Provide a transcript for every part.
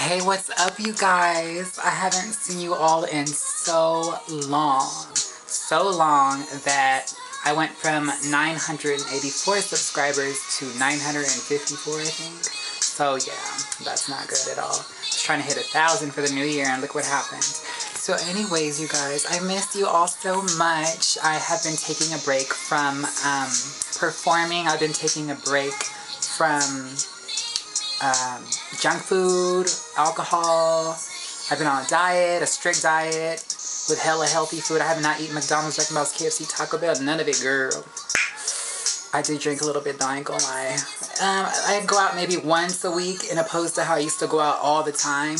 Hey, what's up, you guys? I haven't seen you all in so long. So long that I went from 984 subscribers to 954, I think. So, yeah, that's not good at all. I was trying to hit a thousand for the new year, and look what happened. So anyways, you guys, I miss you all so much. I have been taking a break from um, performing. I've been taking a break from um, junk food, alcohol. I've been on a diet, a strict diet with hella healthy food. I have not eaten McDonald's, Jack Mouse, KFC, Taco Bell, none of it, girl. I do drink a little bit though, I ain't gonna lie. Um, I go out maybe once a week in opposed to how I used to go out all the time.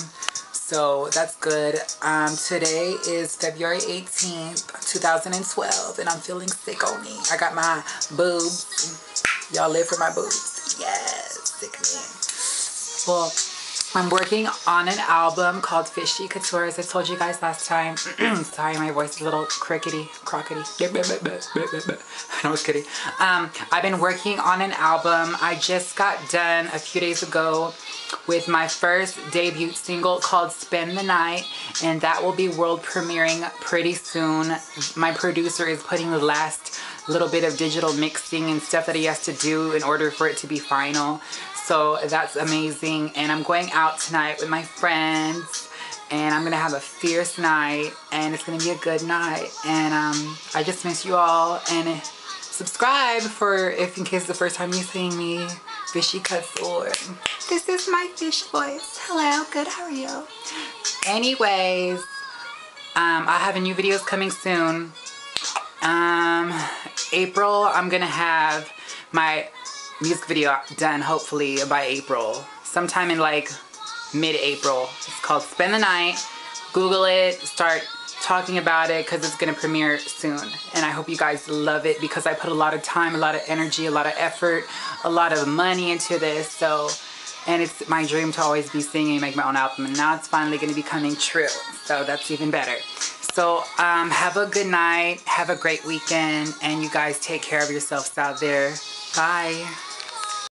So that's good. Um, today is February 18th, 2012, and I'm feeling sick on me. I got my boobs. Y'all live for my boobs. Yes, sick man. Well, I'm working on an album called Fishy Couture, as I told you guys last time. Sorry, my voice is a little crickety, crockety. no, I was kidding. Um, I've been working on an album. I just got done a few days ago with my first debut single called Spend the Night and that will be world premiering pretty soon. My producer is putting the last little bit of digital mixing and stuff that he has to do in order for it to be final. So that's amazing. And I'm going out tonight with my friends and I'm gonna have a fierce night and it's gonna be a good night. And um, I just miss you all. And subscribe for if in case the first time you're seeing me fishy couture this is my fish voice. Hello good how are you? Anyways um i have a new videos coming soon um april i'm gonna have my music video done hopefully by april. Sometime in like mid-april. It's called spend the night. Google it start talking about it because it's gonna premiere soon. And I hope you guys love it because I put a lot of time a lot of energy a lot of effort a lot of money into this so and it's my dream to always be singing and make my own album and now it's finally gonna be coming true. So that's even better so um, have a good night. Have a great weekend. And you guys take care of yourselves out there. Bye